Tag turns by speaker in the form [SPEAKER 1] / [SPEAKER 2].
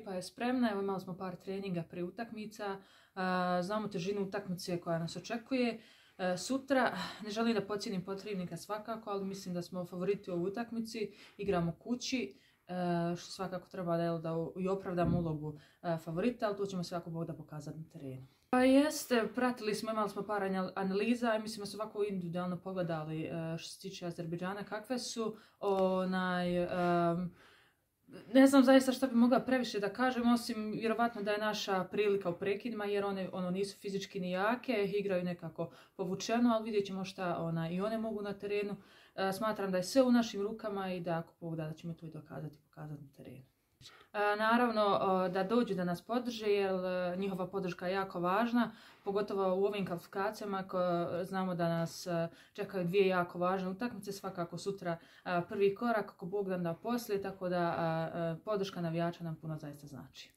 [SPEAKER 1] Ekipa je spremna, evo imali smo par treninga prije utakmica, znamo težinu utakmice koja nas očekuje. E, sutra, ne želim da pocijenim potrebnika svakako, ali mislim da smo favoriti u ovoj utakmici, igramo kući, e, što svakako treba da, da i opravdamo ulogu e, favorita, ali to ćemo svako Bog da pokazati na terenu. Pa jeste, pratili smo, imali smo par analiza i mislim da su ovako individualno pogledali što se tiče Azerbejdžana kakve su. Onaj, ne znam zaista što bi mogla previše da kažem, osim vjerovatno da je naša prilika u prekidima, jer one ono, nisu fizički ni jake, igraju nekako povučeno, ali vidjet ćemo šta ona, i one mogu na terenu. E, smatram da je sve u našim rukama i da ako Bog ćemo to i dokazati pokazati na terenu. E, naravno da dođu da nas podrže jer e, njihova podrška je jako važna, pogotovo u ovim kvalifikacijama znamo da nas e, čekaju dvije jako važne utakmice, svakako sutra prvi korak, ako Bog da poslije, tako da podrška navijača nam puno zaista znači.